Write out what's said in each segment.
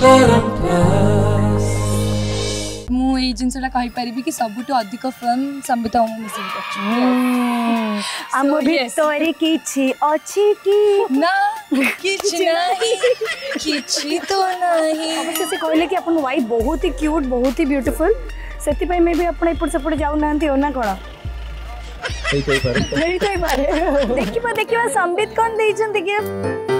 ମୁଁ ଏଇ ଜିନିଷଟା କହିପାରିବି କି ସବୁଠୁ ଅଧିକ ଫିଲ୍ମ ସମ୍ବିତ ମୁଁ ମିଶିକି କରିଛୁ ଆମ ଭିତରେ କିଛି ଅଛି କି ନା କିଛି ନାହିଁ କିଛି ତ ନାହିଁ ଅବଶ୍ୟ ସେ କହିଲେ କି ଆପଣଙ୍କ ୱାଇଫ୍ ବହୁତ ହି କ୍ୟୁଟ୍ ବହୁତ ହି ବ୍ୟୁଟିଫୁଲ୍ ସେଥିପାଇଁ ମେ ବି ଆପଣ ଏପଟ ସେପଟ ଯାଉନାହାନ୍ତି ଆଉ ନା କ'ଣ ହେଇଥାଇପାରେ ହେଇଥାଇପାରେ ଦେଖିବା ଦେଖିବା ସମ୍ବିତ କ'ଣ ଦେଇଛନ୍ତି ଗିଫ୍ଟ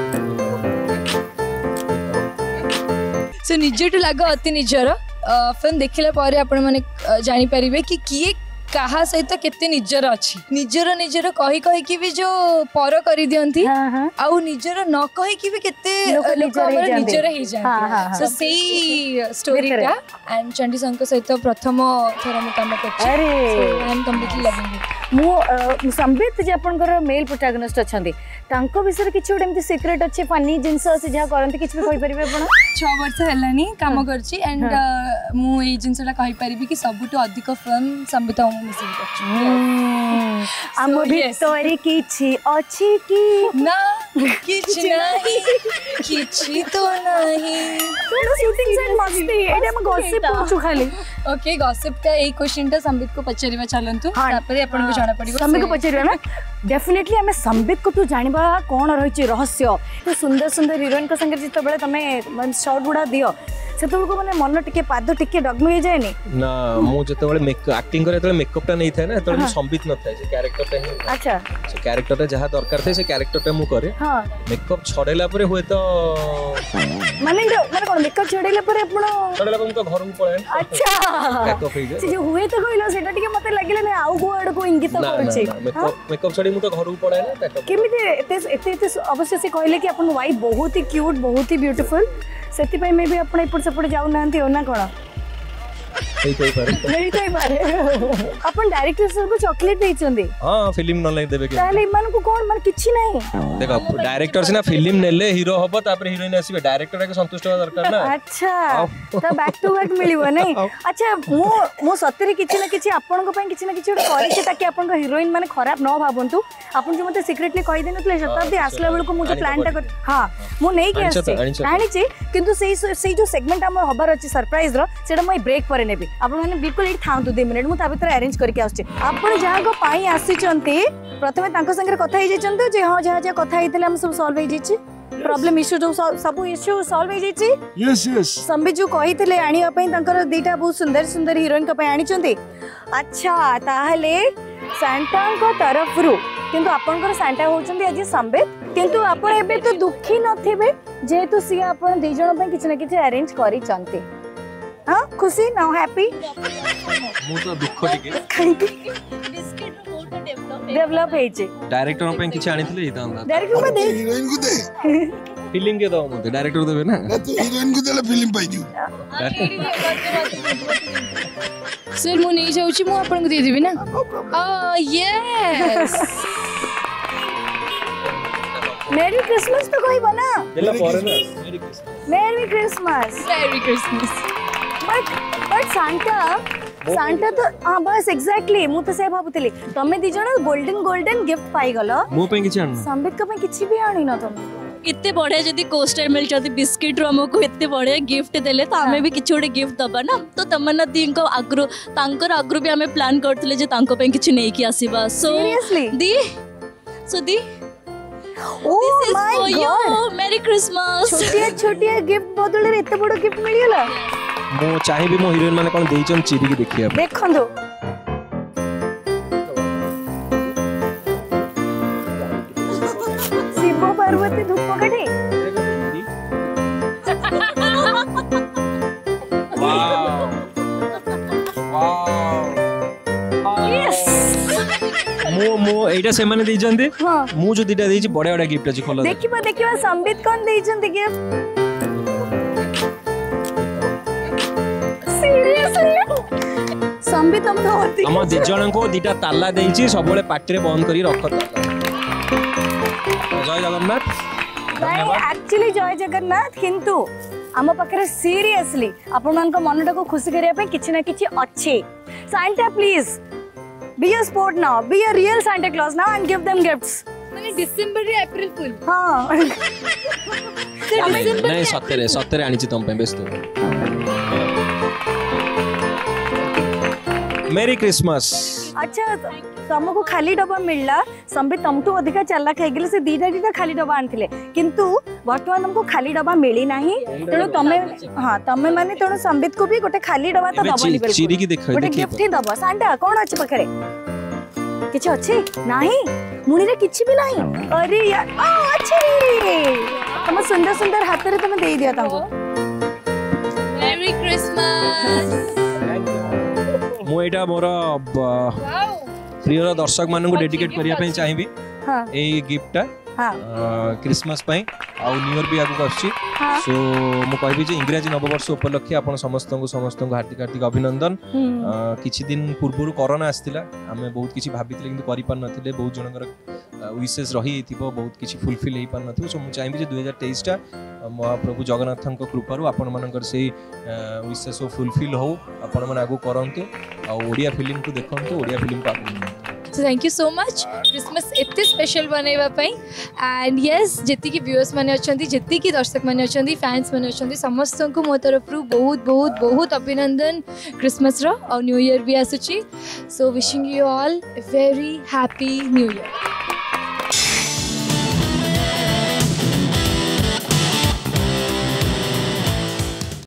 सो ନିଜଠୁ ଲାଗ ଅତି ନିଜର ଫିଲ୍ମ ଦେଖିଲା ପରେ ଆପଣମାନେ ଜାଣିପାରିବେ କି କିଏ କାହା ସହିତ କେତେ ନିଜର ଅଛି ନିଜର ନିଜର କହି କହିକି ବି ଯୋଉ ପର କରିଦିଅନ୍ତି ଆଉ ନିଜର ନ କହିକି ବି କେତେ ଲୋକ ଆମର ନିଜର ହେଇଯାନ୍ତି ତ ସେଇ ଷ୍ଟୋରିଟା ଆଣ୍ଡ ଚଣ୍ଡୀଶଙ୍କ ସହିତ ପ୍ରଥମ ଥର ମୁଁ କାମ କରୁଛି I am completely loving it ମୁଁ ସମ୍ବିତ ଯେ ଆପଣଙ୍କର ମେଲ୍ ପ୍ରୋଟାଗନିଷ୍ଟ ଅଛନ୍ତି ତାଙ୍କ ବିଷୟରେ କିଛି ଗୋଟେ ଏମିତି ସିକ୍ରେଟ୍ ଅଛି ଫନି ଜିନିଷ ଅଛି ଯାହା କରନ୍ତି କିଛି ବି କହିପାରିବେ ଆପଣ ଛଅ ବର୍ଷ ହେଲାଣି କାମ କରିଛି ଆଣ୍ଡ मुझे जिनसा कहीपर कि सब अधिक फिल्म संबित ओके गसिप का ये क्वेश्चन टा संबित को पचारि में चलंतु हाँ। तापर अपन को जाना पड़ेगा संबित को पचारि में डेफिनेटली हमें संबित को तू जानबा कोन रहिचे रहस्य तो सुंदर सुंदर हीरोइन को संग जितो बेले तमे शॉट गुडा दियो ସେତେବେଳକୁ ମାନେ ମନ ଟିକେ ପାଦ ଟିକେ ଡଗମଗେଇ ହେଇଯାଏନି ନା ମୁଁ ଯେତେବେଳେ ଆକ୍ଟିଂ କରେ ଯେତେବେଳେ ମେକଅପ୍ଟା ନେଇଥାଏ ନା ସେତେବେଳେ ମୁଁ ସମ୍ବିତ ନଥାଏ ସେ କ୍ୟାରେକ୍ଟରଟା ହିଁ ଆଚ୍ଛା ସେ କ୍ୟାରେକ୍ଟରଟା ଯାହା ଦରକାର ଥାଏ ସେ କ୍ୟାରେକ୍ଟରଟା ମୁଁ କରେ ମେକଅପ୍ ଛଡ଼େଇଲା ପରେ ହୁଏତ ମାନେ ମାନେ କ'ଣ ମେକଅପ୍ ଛଡ଼େଇଲା ପରେ ଆପଣ ଛଡ଼େଇଲା ପରେ ମୁଁ ତ ଘରକୁ ପଳାଏ ଆଚ୍ଛା ସେ ଯୋଉ ହୁଏତ କହିଲ ସେଇଟା ଟିକେ ମତେ लागिले मैं आउ को अड को इंगित करछि मेकअप छोडी मु तो घर उ पड़ै ना केमिते एते एते एते अवश्य से कहले कि अपन वाइफ बहुत ही क्यूट बहुत ही ब्यूटीफुल सेति पई मैं भी अपन इपुर से पड़ नांती ओ कोना डायरेक्टर सिना फिल्म नेले हीरो होबो तापर हीरोइन आसीबे डायरेक्टर के संतुष्ट हो दरकार ना अच्छा तो बैक टू बैक मिलिबो नहीं अच्छा मु मु सत्तरी किछि ना किछि आपन को पई किछि ना किछि करिछि ताकि आपन को हीरोइन माने खराब न भाबंतु आपन जो मते सीक्रेटली कहि देनतले शताब्दी आसला बेल को मु जो प्लान ता हां मु नहीं के आछि आनिछि किंतु सेई सेई जो सेगमेंट हमर होबार अछि सरप्राइज रो सेटा मई ब्रेक पर ନେବି ଆପଣମାନେ ବିଲକୁଲ ଏଇଠି ଥାଆନ୍ତୁ ଦୁଇ ମିନିଟ୍ ମୁଁ ତା ଭିତରେ ଆରେଞ୍ଜ କରିକି ଆସୁଛି ଆପଣ ଯାହାଙ୍କ ପାଇଁ ଆସିଛନ୍ତି ପ୍ରଥମେ ତାଙ୍କ ସାଙ୍ଗରେ କଥା ହେଇଯାଇଛନ୍ତି ଯେ ହଁ ଯାହା ଯାହା କଥା ହେଇଥିଲେ ଆମେ ସବୁ ସଲ୍ଭ ହେଇଯାଇଛି ପ୍ରୋବ୍ଲେମ ଇସ୍ୟୁ ଯୋଉ ସବୁ ଇସ୍ୟୁ ସଲ୍ଭ ହେଇଯାଇଛି ସମ୍ବିତ ଯୋଉ କହିଥିଲେ ଆଣିବା ପାଇଁ ତାଙ୍କର ଦିଟା ବହୁତ ସୁନ୍ଦର ସୁନ୍ଦର ହିରୋଇନଙ୍କ ପାଇଁ ଆଣିଛନ୍ତି ଆଚ୍ଛା ତାହେଲେ ସାନ୍ତାଙ୍କ ତରଫରୁ କିନ୍ତୁ ଆପଣଙ୍କର ସାନ୍ତା ହେଉଛନ୍ତି ଆଜି ସମ୍ବିତ କିନ୍ତୁ ଆପଣ ଏବେ ତ ଦୁଃଖୀ ନଥିବେ ଯେହେତୁ ସିଏ ଆପଣ ଦୁଇ ଜଣ ପାଇଁ କିଛି ନା କିଛି ଆରେଞ୍ଜ କରିଛନ୍ତି हाँ खुशी नाउ हैप्पी ମୁଁ ତ ଦୁଃଖ ଟିକେ କାହିଁକି ଡେଭଲପ ହେଇଛି ଡାଇରେକ୍ଟରଙ୍କ ପାଇଁ କିଛି ଆଣିଥିଲେ ହେଇଥାନ୍ତା ଡାଇରେକ୍ଟର କୁ ଦେ ହିରୋଇନ କୁ ଦେ ଫିଲ୍ମ କେ ଦବ ମୋତେ ଡାଇରେକ୍ଟର ଦେବେ ନା ତୁ ହିରୋଇନ କୁ ଦେଲେ ଫିଲ୍ମ ପାଇଯିବୁ ସାର୍ ମୁଁ ନେଇ ଯାଉଛି ମୁଁ ଆପଣଙ୍କୁ ଦେଇଦେବି ନା ୟେସ୍ मेरी क्रिसमस तो कोई बना मेरी Christmas merry Christmas merry Christmas but but Santa Santa તો હા બસ એક્ઝાક્ટલી હું તો સેબ ભાବୁଥିଲି તમે દી જણ ગોલ્ડન ગોલ્ડન ગિફ્ટ પાઈ ગલો મો પે કિછ આણ સંબિત કો પે કિછ ભી આણી ન તો ଏତେ ବଢିଆ ଯଦି କୋଷ୍ଟର ମିଳିଛନ୍ତି ବିସ୍କିଟ୍ରୁ ଆମକୁ ଏତେ ବଢିଆ ଗିଫ୍ଟ ଦେଲେ ତ ଆମେ ବି କିଛି ଗୋଟେ ଗିଫ୍ଟ ଦେବା ନା ତ ତମନ୍ନା ଦିଙ୍କ ଆଗରୁ ତାଙ୍କର ଆଗରୁ ବି ଆମେ ପ୍ଲାନ୍ କରିଥିଲେ ଯେ ତାଙ୍କ ପାଇଁ କିଛି ନେଇକି ଆସିବା so the so the Oh this is my for God. you. Merry Christmas. छोटिया छोटिया गिफ्ट बदल रे इतने बड़ा गिफ्ट मिली ला ମୁଁ ଚାହିଁବି ମୋ ହିରୋଇନ୍ ମାନେ କ'ଣ ଦେଇଛନ୍ତି ଚିରିକି ଦେଖିବା ଦେଖନ୍ତୁ ଶିବ ପାର୍ବତୀ ଧୂପକାଠି ମୁଁ ମୁଁ ଏଇଟା ସେମାନେ ଦେଇଛନ୍ତି ମୁଁ ଯୋଉ ଦିଟା ଦେଇଛି ବଢିଆ ବଢିଆ ଗିଫ୍ଟ ଅଛି ଖୋଲ ଦେଖିବା ଦେଖିବା ସମ୍ବିତ କ'ଣ ଦେଇଛନ୍ତି ଗିଫ୍ଟ ସମ୍ବିତ ଅମଦାବତୀ ଆମ ଦି ଜଣଙ୍କୁ ଦିଟା ତାଲା ଦେଇଛି ସବୁବେଳେ ପାଟିରେ ବନ୍ଦ କରି ରଖ ଜୟ ଜଗନ୍ନାଥ ଆକ୍ଚୁଆଲି ଜୟ ଜଗନ୍ନାଥ କିନ୍ତୁ ଆମ ପାଖରେ ସିରିୟସଲି ଆପଣମାନଙ୍କ ମନଟାକୁ ଖୁସି କରିବା ପାଇଁ କିଛି ନା କିଛି ଅଛି Santa please be a sport now be a real santa claus now and give them gifts ମାନେ ଡିସେମ୍ବର ରେ ଏପ୍ରିଲ ଫୁଲ ହଁ ନାଇଁ ସତରେ ସତରେ ଆଣିଛି ତମ ପାଇଁ ବ୍ୟସ୍ତ मेरी क्रिसमस अच्छा तुमको खाली डबा मिलला संबित तुमठू अधिका चालाक हो से दीदा दीटा खाली डबा आनथिले किंतु वर्तमान तुमको खाली डबा मिली ना तेणु तो तुम्हें हाँ तुम्हें माने तेणु संबित को भी गोटे खाली डबा तो देखो गोटे गिफ्ट ही दबो सांडा कौन पखरे किछ अछि अच्छे मुनी रे किछ भी ना हाँ। अरे यार ओ अछि तुम सुंदर सुंदर हाथ रे तुम दे दिया तुमको এটা মোরা ওয়াও প্রিয় দর্শক মানুক ডেডিকেট করিয়া পই চাইবি হ্যাঁ এই গিফটটা হ্যাঁ ক্রিসমাস পই আউ নিয়র বি আকু আসছি সো মই কইবি যে ইংগ্রেজি নববর্ষ উপলক্ষে আপন সমস্ত কো সমস্ত কো হার্দিক আন্তরিক অভিনন্দন কিছু দিন পূর্বুর করোনা আসтила আমি বহুত কিছি ভাবিtile কিন্তু করি পারন নtile বহুত জনকর ୱିସେସ୍ ରହିଯାଇଥିବ ବହୁତ କିଛି ଫୁଲଫିଲ୍ ହେଇପାରୁନଥିବ ସୋ ମୁଁ ଚାହିଁବି ଯେ ଦୁଇହଜାର ତେଇଶଟା ମହାପ୍ରଭୁ ଜଗନ୍ନାଥଙ୍କ କୃପାରୁ ଆପଣମାନଙ୍କର ସେଇ ୱିସେସ୍ ଫୁଲଫିଲ୍ ହଉ ଆପଣମାନେ ଆଗକୁ କରନ୍ତୁ ଆଉ ଓଡ଼ିଆ ଫିଲ୍ମକୁ ଦେଖନ୍ତୁ ଓଡ଼ିଆ ଫିଲ୍ମକୁ ଆଗକୁ ନିଅନ୍ତୁ thank you so much Christmas एत स्पेशल बनवाई एंड यस जी भ्यूअर्स मैंने अच्छा जी दर्शक मैंने अच्छा फैन्स मैंने अच्छा समस्त को मो तरफ बहुत बहुत बहुत अभिनंदन क्रिसमस रो न्यू ईयर भी आसूँ so wishing you all very happy new year